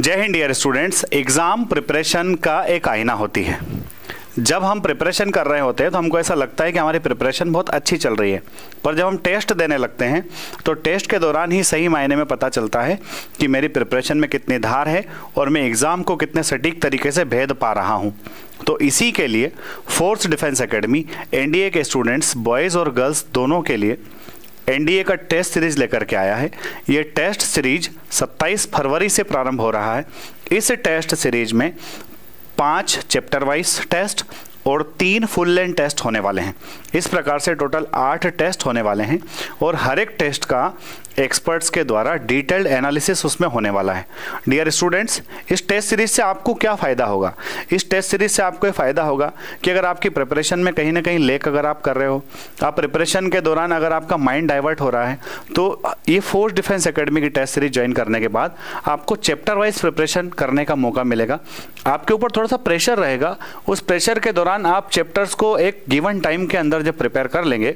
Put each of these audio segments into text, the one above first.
जय Hind dear students exam preparation का एक आईना होती है। जब हम प्रिपरेशन कर रहे होते हैं तो हमको ऐसा लगता है कि हमारी प्रिपरेशन बहुत अच्छी चल रही है। पर जब हम टेस्ट देने लगते हैं तो टेस्ट के दौरान ही सही मायने में पता चलता है कि मेरी प्रिपरेशन में कितनी धार है और मैं एग्ज़ाम को कितने सटीक तरीके से भेद पा रहा हूँ। तो इसी के लिए फोर्स डिफेंस एकेडमी एनडीए के स्टूडेंट्स बॉयज़ और गर्ल्स दोनों के लिए एनडीए का टेस्ट सीरीज़ लेकर के आया है। ये टेस्ट सीरीज़ 27 फरवरी से प्रारंभ हो रहा है। इस टेस्ट सीरीज़ में पाँच चैप्टर वाइज टेस्ट और तीन फुल लेंथ टेस्ट होने वाले हैं। इस प्रकार से टोटल आठ टेस्ट होने वाले हैं और हर एक टेस्ट का एक्सपर्ट्स के द्वारा डिटेल्ड एनालिसिस उसमें होने वाला है। डियर स्टूडेंट्स इस टेस्ट सीरीज़ से आपको क्या फ़ायदा होगा? इस टेस्ट सीरीज़ से आपको ये फ़ायदा होगा कि अगर आपकी प्रिपरेशन में कहीं ना कहीं लेक अगर आप कर रहे हो, आप प्रिपरेशन के दौरान अगर आपका माइंड डाइवर्ट हो रहा है तो ये फोर्स डिफेंस अकेडमी की टेस्ट सीरीज़ ज्वाइन करने के बाद आपको चैप्टर वाइज प्रिपरेशन करने का मौका मिलेगा। आपके ऊपर थोड़ा सा प्रेशर रहेगा। उस प्रेशर के दौरान आप चैप्टर्स को एक गिवन टाइम के अंदर जब प्रिपेयर कर लेंगे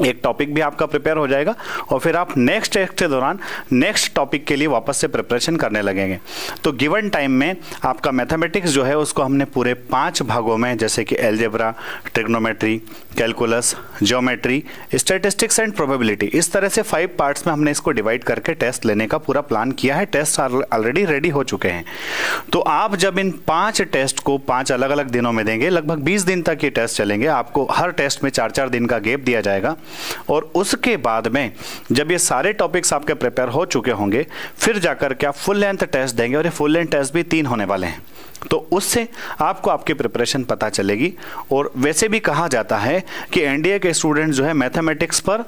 एक टॉपिक भी आपका प्रिपेयर हो जाएगा और फिर आप नेक्स्ट टेस्ट के दौरान नेक्स्ट टॉपिक के लिए वापस से प्रिपरेशन करने लगेंगे। तो गिवन टाइम में आपका मैथमेटिक्स जो है उसको हमने पूरे पाँच भागों में, जैसे कि algebra trigonometry calculus geometry statistics and probability इस तरह से फाइव पार्ट्स में हमने इसको डिवाइड करके टेस्ट लेने का पूरा प्लान किया है। टेस्ट ऑलरेडी रेडी हो चुके हैं। तो आप जब इन पाँच टेस्ट को पाँच अलग अलग दिनों में देंगे, लगभग बीस दिन तक ये टेस्ट चलेंगे। आपको हर टेस्ट में चार चार दिन का गेप दिया जाएगा। और उसके बाद में जब ये सारे टॉपिक्स आपके प्रिपेयर हो चुके होंगे, फिर जाकर के आप फुल लेंथ टेस्ट देंगे और ये फुल लेंथ टेस्ट भी तीन होने वाले हैं। तो उससे आपको आपकी प्रिपरेशन पता चलेगी। और वैसे भी कहा जाता है कि एनडीए के स्टूडेंट जो है मैथमेटिक्स पर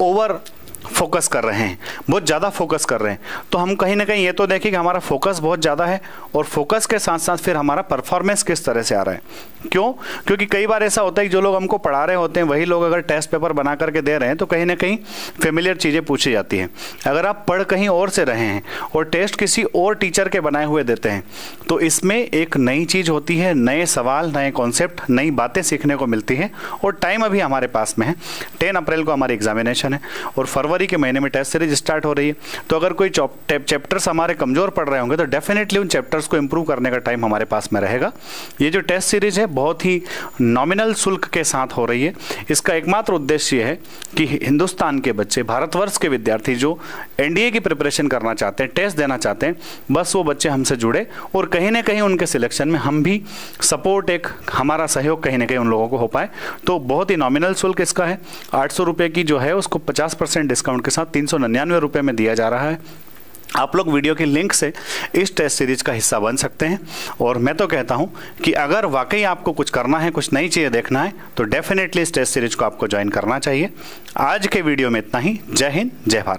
ओवर फोकस कर रहे हैं, बहुत ज़्यादा फोकस कर रहे हैं। तो हम कहीं ना कहीं ये तो देखें कि हमारा फोकस बहुत ज़्यादा है और फोकस के साथ साथ फिर हमारा परफॉर्मेंस किस तरह से आ रहा है। क्यों? क्योंकि कई बार ऐसा होता है कि जो लोग हमको पढ़ा रहे होते हैं, वही लोग अगर टेस्ट पेपर बना करके दे रहे हैं तो कहीं ना कहीं फेमिलियर चीज़ें पूछी जाती हैं। अगर आप पढ़ कहीं और से रहे हैं और टेस्ट किसी और टीचर के बनाए हुए देते हैं तो इसमें एक नई चीज़ होती है, नए सवाल, नए कॉन्सेप्ट, नई बातें सीखने को मिलती हैं और टाइम अभी हमारे पास में है। टेन अप्रैल को हमारी एग्जामिनेशन है और फरवरी के महीने में टेस्ट सीरीज़ स्टार्ट हो रही है। तो अगर कोई चैप्टर्स हमारे कमज़ोर पड़ रहे होंगे तो डेफिनेटली उन चैप्टर्स को इंप्रूव करने का टाइम हमारे पास में रहेगा। ये जो टेस्ट सीरीज़ है, बहुत ही नॉमिनल शुल्क के साथ हो रही है। इसका एकमात्र उद्देश्य है कि हिंदुस्तान के बच्चे, भारतवर्ष के विद्यार्थी जो एनडीए की प्रिपरेशन करना चाहते हैं टेस्ट देना चाहते हैं, बस वो बच्चे हमसे जुड़े और कहीं ना कहीं उनके सिलेक्शन में हम भी सपोर्ट एक, हमारा सहयोग कहीं ना कहीं उन लोगों को हो पाए। तो बहुत ही नॉमिनल शुल्क इसका है। आठ सौ की जो है, उसको पचास परसेंट डिस्काउंट के साथ तीन सौ में दिया जा रहा है। आप लोग वीडियो के लिंक से इस टेस्ट सीरीज़ का हिस्सा बन सकते हैं। और मैं तो कहता हूँ कि अगर वाकई आपको कुछ करना है, कुछ नई चीज़ें देखना है तो डेफिनेटली इस टेस्ट सीरीज़ को आपको ज्वाइन करना चाहिए। आज के वीडियो में इतना ही। जय हिंद, जय भारत।